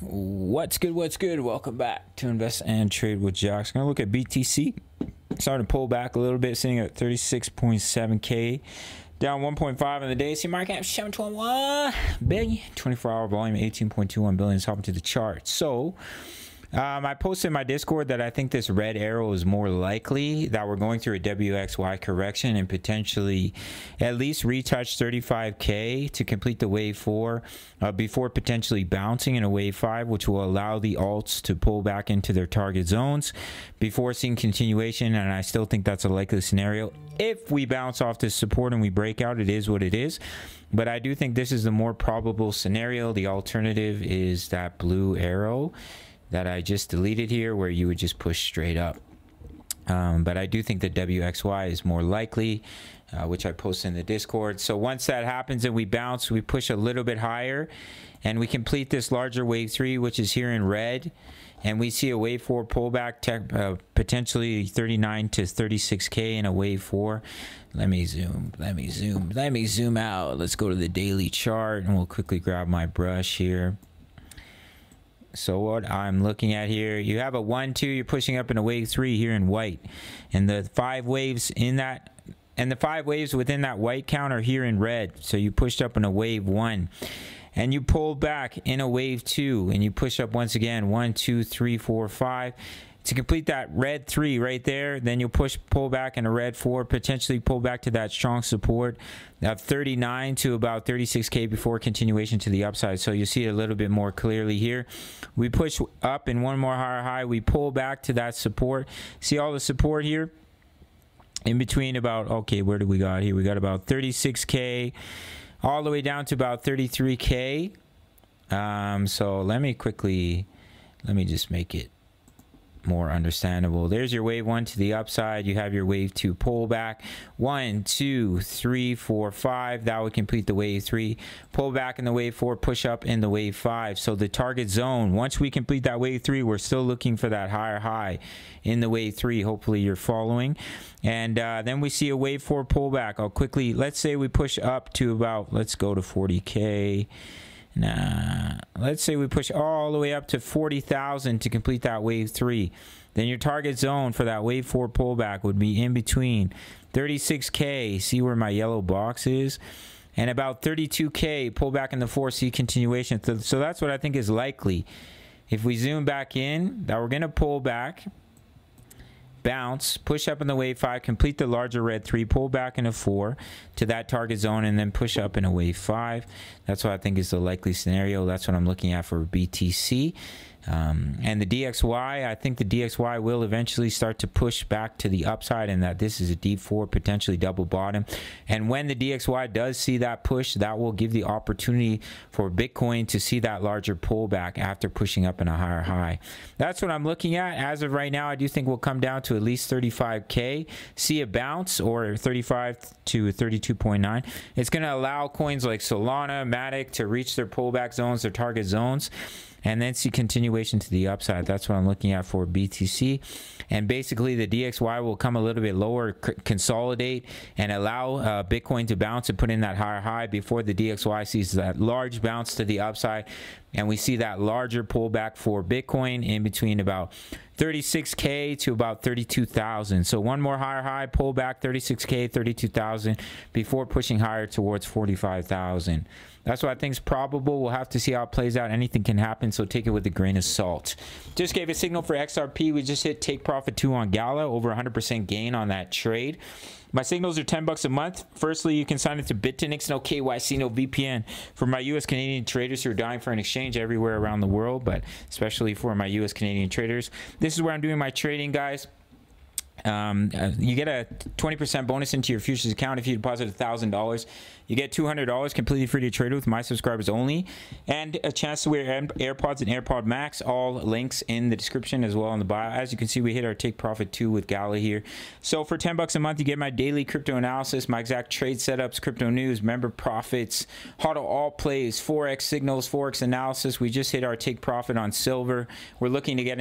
What's good? What's good? Welcome back to Invest and Trade with Jaxx. Gonna look at BTC. Starting to pull back a little bit, sitting at 36.7k, down 1.5 in the day. See market cap 721 billion, 24 hour volume 18.21 billion. Let's hop into the chart. So um, I posted in my Discord that I think this red arrow is more likely that we're going through a WXY correction and potentially at least retouch 35K to complete the wave 4 uh, before potentially bouncing in a wave 5, which will allow the alts to pull back into their target zones before seeing continuation. And I still think that's a likely scenario. If we bounce off this support and we break out, it is what it is. But I do think this is the more probable scenario. The alternative is that blue arrow that I just deleted here where you would just push straight up. Um, but I do think that WXY is more likely, uh, which I post in the Discord. So once that happens and we bounce, we push a little bit higher and we complete this larger wave three, which is here in red. And we see a wave four pullback, tech, uh, potentially 39 to 36K in a wave four. Let me zoom, let me zoom, let me zoom out. Let's go to the daily chart and we'll quickly grab my brush here. So what I'm looking at here, you have a one, two, you're pushing up in a wave three here in white. And the five waves in that, and the five waves within that white count are here in red. So you pushed up in a wave one. And you pull back in a wave two, and you push up once again, one, two, three, four, five to complete that red three right there, then you'll push pull back in a red four, potentially pull back to that strong support of 39 to about 36k before continuation to the upside. So you see it a little bit more clearly here. We push up in one more higher high, we pull back to that support. See all the support here? In between about okay, where do we got here? We got about 36k all the way down to about 33k. Um, so let me quickly let me just make it more understandable. There's your wave one to the upside. You have your wave two pullback. One, two, three, four, five. That would complete the wave three. Pull back in the wave four, push up in the wave five. So the target zone, once we complete that wave three, we're still looking for that higher high in the wave three. Hopefully you're following. And uh, then we see a wave four pullback. I'll quickly, let's say we push up to about, let's go to 40K. Nah, let's say we push all the way up to 40,000 to complete that wave three. Then your target zone for that wave four pullback would be in between 36K, see where my yellow box is, and about 32K pullback in the 4C continuation. So that's what I think is likely. If we zoom back in, that we're going to pull back bounce, push up in the wave five, complete the larger red three, pull back in a four to that target zone, and then push up in a wave five. That's what I think is the likely scenario. That's what I'm looking at for BTC. Um, and the DXY, I think the DXY will eventually start to push back to the upside and that this is a D4 potentially double bottom. And when the DXY does see that push, that will give the opportunity for Bitcoin to see that larger pullback after pushing up in a higher high. That's what I'm looking at. As of right now, I do think we'll come down to at least 35K, see a bounce or 35 to 32.9. It's going to allow coins like Solana, Matic to reach their pullback zones, their target zones and then see continuation to the upside. That's what I'm looking at for BTC. And basically, the DXY will come a little bit lower, consolidate, and allow uh, Bitcoin to bounce and put in that higher high before the DXY sees that large bounce to the upside. And we see that larger pullback for Bitcoin in between about 36K to about 32,000. So one more higher high, pullback 36K, 32,000 before pushing higher towards 45,000. That's what I think is probable. We'll have to see how it plays out. Anything can happen, so take it with a grain of salt. Just gave a signal for XRP. We just hit take profit two on Gala, over 100% gain on that trade. My signals are 10 bucks a month. Firstly, you can sign up to Bitunix, no KYC, no VPN. For my US Canadian traders who are dying for an exchange everywhere around the world, but especially for my US Canadian traders. This is where I'm doing my trading, guys. Um, uh, you get a 20% bonus into your futures account if you deposit $1,000. You get $200 completely free to trade with my subscribers only, and a chance to wear AirPods and AirPod Max. All links in the description as well in the bio. As you can see, we hit our take profit two with Gala here. So for 10 bucks a month, you get my daily crypto analysis, my exact trade setups, crypto news, member profits, HODL all plays, forex signals, forex analysis. We just hit our take profit on silver. We're looking to get